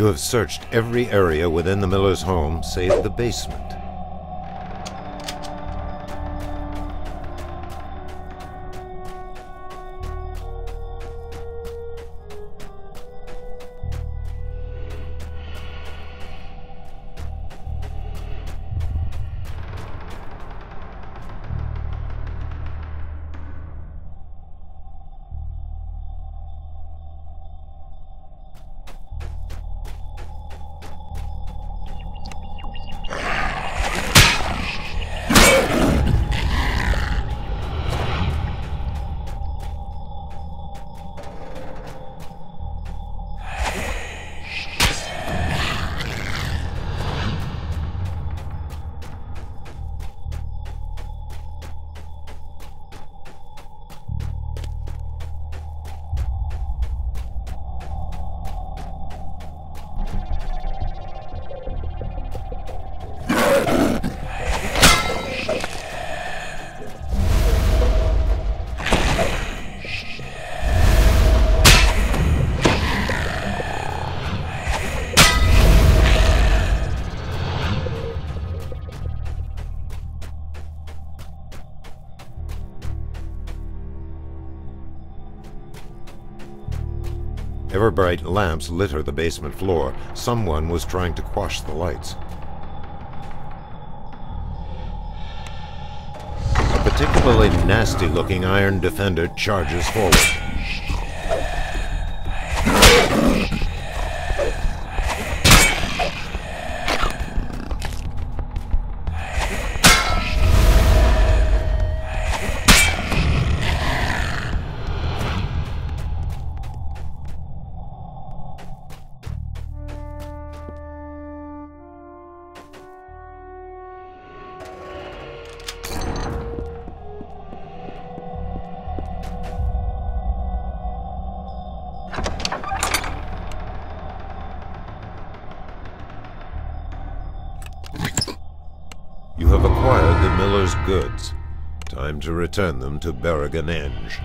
You have searched every area within the Miller's home save the basement. Ever-bright lamps litter the basement floor. Someone was trying to quash the lights. A particularly nasty-looking Iron Defender charges forward. You have acquired the Miller's goods. Time to return them to Berrigan Enge.